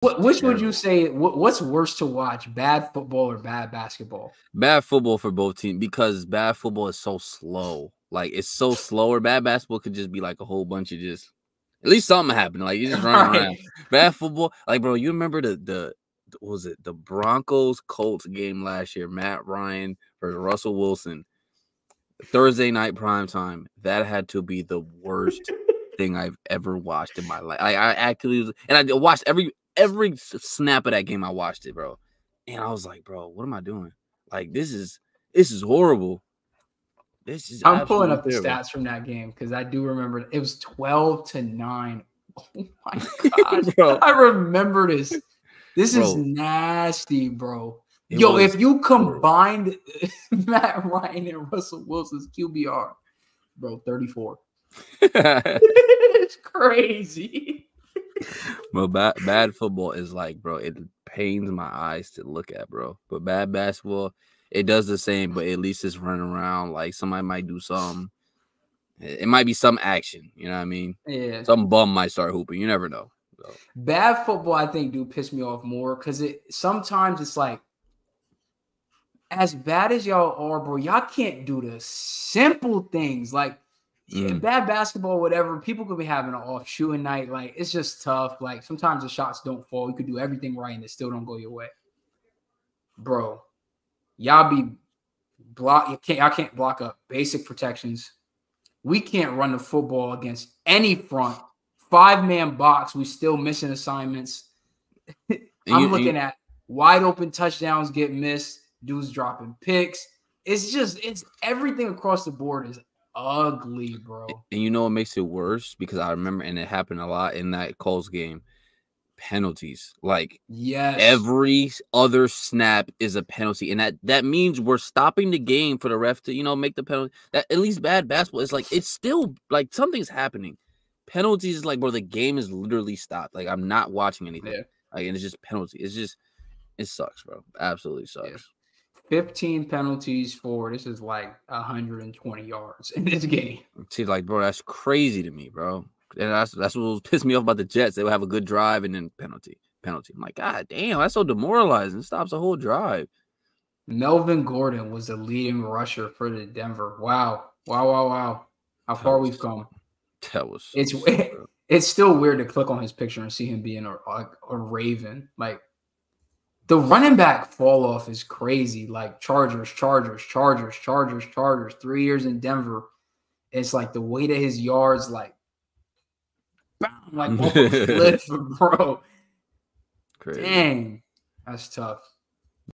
What, which would you say? What, what's worse to watch, bad football or bad basketball? Bad football for both teams because bad football is so slow. Like it's so slower. Bad basketball could just be like a whole bunch of just at least something happened. Like you just run right. around. Bad football, like bro, you remember the the was it the Broncos Colts game last year? Matt Ryan versus Russell Wilson. Thursday night prime time. That had to be the worst thing I've ever watched in my life. I, I actually and I watched every every snap of that game. I watched it, bro, and I was like, bro, what am I doing? Like this is this is horrible. This is. I'm pulling up the stats from that game because I do remember it was 12 to nine. Oh my god, I remember this. This bro. is nasty, bro. It Yo, if you combined Matt Ryan and Russell Wilson's QBR, bro, 34. it's crazy. Bro, bad, bad football is like, bro, it pains my eyes to look at, bro. But bad basketball, it does the same, but at least it's running around. Like somebody might do something. It might be some action, you know what I mean? Yeah. Some bum might start hooping. You never know. So. Bad football, I think, do piss me off more because it sometimes it's like as bad as y'all are, bro, y'all can't do the simple things like mm. bad basketball, whatever. People could be having an off shooting night. Like it's just tough. Like sometimes the shots don't fall. You could do everything right and it still don't go your way. Bro, y'all be block. You can't. Y'all can't block up basic protections. We can't run the football against any front. Five man box. We still missing assignments. I'm you, looking you, at wide open touchdowns get missed dudes dropping picks. It's just it's everything across the board is ugly, bro. And you know what makes it worse? Because I remember, and it happened a lot in that Colts game. Penalties, like yes, every other snap is a penalty, and that that means we're stopping the game for the ref to you know make the penalty. That at least bad basketball is like it's still like something's happening. Penalties is like bro, the game is literally stopped. Like I'm not watching anything. Yeah. Like and it's just penalty. It's just it sucks, bro. Absolutely sucks. Yeah. 15 penalties for this is like 120 yards in this game. See, like, bro, that's crazy to me, bro. And that's that's what pissed me off about the Jets. They would have a good drive and then penalty, penalty. I'm like, God damn, that's so demoralizing. It stops the whole drive. Melvin Gordon was the leading rusher for the Denver. Wow, wow, wow, wow. How far was, we've come. That was. So it's it, it's still weird to click on his picture and see him being a, a, a Raven. Like the running back fall off is crazy. Like Chargers, Chargers, Chargers, Chargers, Chargers. Three years in Denver, it's like the weight of his yards, like, bam, like cliff, bro. Crazy. Dang, that's tough.